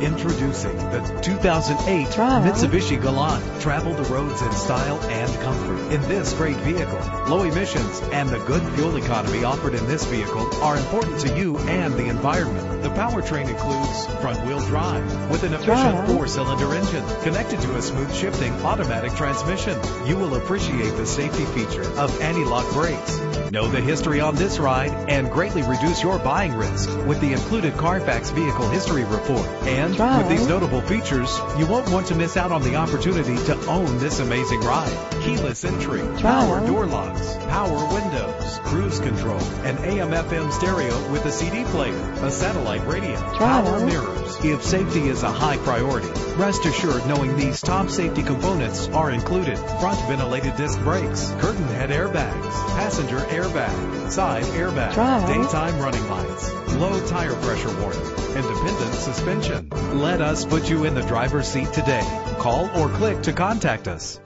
Introducing the 2008 Trial. Mitsubishi Galant. Travel the roads in style and comfort in this great vehicle. Low emissions and the good fuel economy offered in this vehicle are important to you and the environment. The powertrain includes front-wheel drive with an efficient four-cylinder engine connected to a smooth shifting automatic transmission. You will appreciate the safety feature of anti-lock brakes. Know the history on this ride and greatly reduce your buying risk with the included Carfax Vehicle History Report. And with these notable features, you won't want to miss out on the opportunity to own this amazing ride. Keyless entry, power door locks, power windows, cruise control, an AM FM stereo with a CD player, a satellite radio, Trial. power mirrors. If safety is a high priority, rest assured knowing these top safety components are included. Front ventilated disc brakes, curtain head airbags, passenger airbag, side airbag, Trial. daytime running lights, low tire pressure warning, independent suspension. Let us put you in the driver's seat today. Call or click to contact us.